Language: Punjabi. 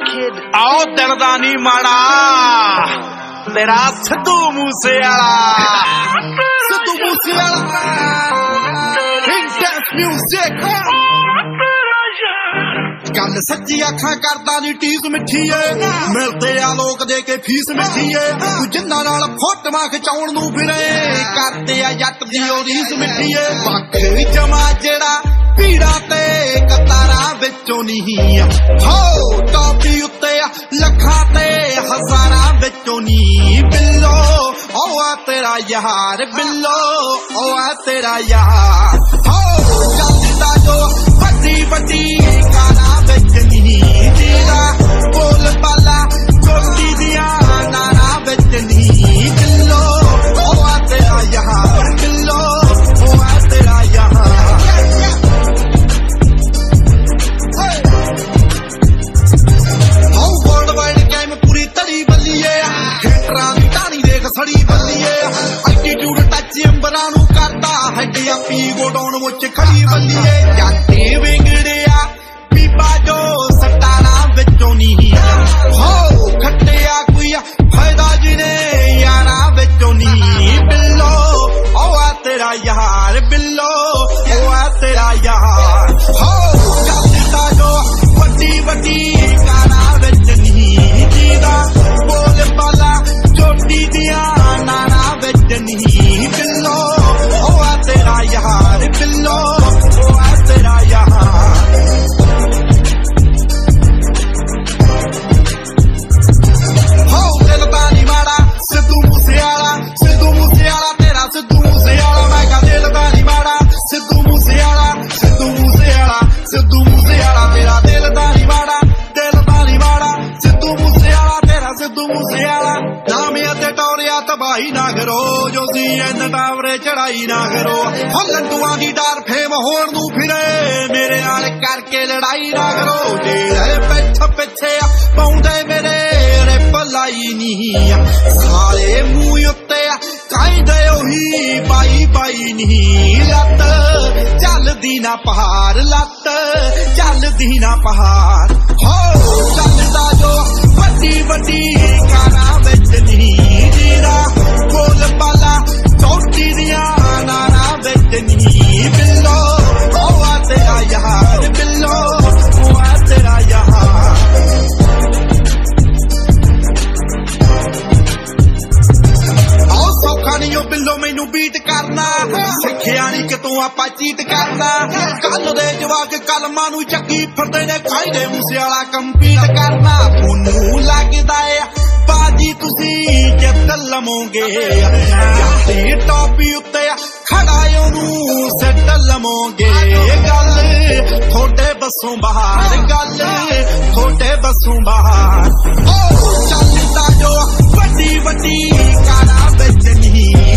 ਆਓ ਦਿਲ ਦਾ ਮਾੜਾ। ਤੇਰਾ ਸਿੱਧੂ ਮੂਸੇ ਵਾਲਾ ਸਿੱਧੂ ਮੂਸੇ ਵਾਲਾ ਇੰਟੈਂਸ ਮਿਊਜ਼ਿਕ ਗੱਲ ਸੱਚੀ ਅੱਖਾਂ ਕਰਦਾ ਨਹੀਂ ਟੀਸ ਮਿੱਠੀ ਏ। ਮਿਲਦੇ ਆ ਲੋਕ ਦੇ ਕੇ ਫੀਸ ਮਿੱਠੀ ਏ। ਤੂੰ ਜਿੰਨਾਂ ਨਾਲ ਫੋਟੋਆਂ ਖਿਚਾਉਣ ਨੂੰ ਫਿਰੇ, ਕਰਦੇ ਆ ਜੱਟ ਦੀ ਉਹ ਮਿੱਠੀ ਏ। ਵੱਖ ਜਮਾ ਜਿਹੜਾ ਪੀੜਾ ਤੇ ਕਤਾਰਾਂ ਵਿੱਚੋਂ ਨਹੀਂ ਹੋ! ਵਿੱਚੋਂ ਨਹੀਂ ਬਿੱਲੋ। ਉਹ ਆ ਤੇਰਾ ਯਾਰ ਬਿੱਲੋ ਉਹ ਆ ਤੇਰਾ ਯਾਰ। ਹੋ ਚੱਲਦਾ ਜੋ ਵੱਡੀ ਵੱਡੀ ਹੈਡ ਆਪੀ ਗੋਡਾਉਣ ਮੁੱਚ ਖੜੀ ਬੱਲੀਏ। ਜਾਂਦੇ ਵਿੰਗੜਿਆ, ਬੀਬਾ ਜੋ ਸਟਾਰਾਂ ਵਿੱਚੋਂ ਨਹੀਂ ਹੋ, ਖੱਟਿਆ ਕੋਈ ਫਾਇਦਾ ਜਿਹਨੇ ਯਾਰਾਂ ਵਿੱਚੋਂ ਨਹੀਂ ਬਿੱਲੋ। ਉਹ ਆ ਤੇਰਾ ਯਾਰ ਬਿੱਲੋ, ਉਹ ਆ ਤੇਰਾ ਯਾਰ ਟੌਰਿਆ ਨਾ ਕਰੋ, ਜੋ ਸੀ ਐਨ ਟਾਵਰੇ ਚੜਾਈ ਨਾ ਕਰੋ। ਹੋ ਲੰਡੂਆਂ ਦੀ ਡਰ ਫੇਮ ਹੋਣ ਨੂੰ ਫਿਰੇ, ਮੇਰੇ ਨਾਲ ਕਰਕੇ ਲੜਾਈ ਨਾ ਕਰੋ। ਜਿਹੜੇ ਪਿੱਛ ਪਿੱਛੇ ਪਾਉਂਦੇ ਮੇਰੇ ਰਿਪ ਲਾਈ ਨਹੀਂ ਸਾਰੇ ਮੂੰਹ ਉੱਤੇ ਆ, ਕਹਿੰਦੇ ਉਹੀ ਬਾਈ ਬਾਈ ਨਹੀਂ ਲੱਤ। ਚੱਲਦੀ ਨਾ ਪਹਾੜ ਲੱਤ, ਚੱਲਦੀ ਨਾ ਪਹਾੜ। ਹੋ, ਚੱਲਦਾ ਜੋ ਵੱਡੀ ਵੱਡੀ ਕਾਰਾਂ ਵਿੱਚ ਨਹੀਂ ਮਿਲੋ ਮੈਨੂੰ ਬੀਟ ਕਰਨਾ। ਸਿੱਖਿਆ ਨਹੀਂ ਤੂੰ ਆਪਾਂ ਚੀਤ ਕਰਨਾ। ਕੱਲ ਦੇ ਜਵਾਕ ਕਲਮਾਂ ਨੂੰ ਚੱਕੀ ਫਿਰਦੇ ਨੇ ਖਾਈਦੇ ਮੂਸੇ ਕੰਪੀਟ ਕਰਨਾ। ਮੈਨੂੰ ਲੱਗਦਾ ਏ, ਬਾਜੀ ਤੁਸੀਂ ਜਿੱਤ ਲਵੋਗੇ। ਯਾਤੀ ਟੋਪੀ ਉੱਤੇ ਖੜਾ ਉਹਨੂੰ ਸੱਟ ਲਵੋਗੇ। ਗੱਲ ਥੋੜੇ ਬੱਸੋਂ ਬਾਹਰ, ਗੱਲ ਥੋੜੇ ਬੱਸੋਂ ਬਾਹਰ। ਓ ਚੱਲਦਾ ਜੋ ਵੱਡੀ ਵੱਡੀ ਕਾਰਾਂ ਵਿੱਚ ਨਹੀਂ।